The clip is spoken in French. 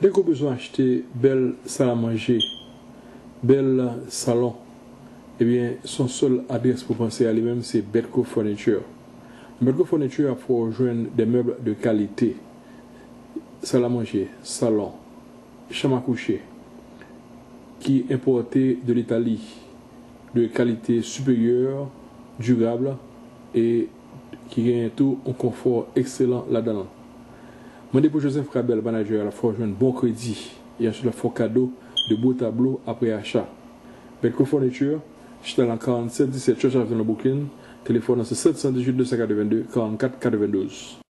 Dès qu'on besoin d'acheter belle salle à manger, bel salon, eh bien, son seul adresse pour penser à lui-même, c'est Betco Furniture. Betco Furniture a pour rejoindre des meubles de qualité. Salle à manger, salon, chambre à coucher, qui importé de l'Italie, de qualité supérieure, durable et qui gagne tout un confort excellent là-dedans. Moi, pour Joseph Rabel, manager, la fois un bon crédit et acheter le fort cadeau de beaux tableaux après achat. Belco Fourniture, j'étais dans 47 17 Church Avenue Brooklyn. Téléphone c'est 718 282 44 92.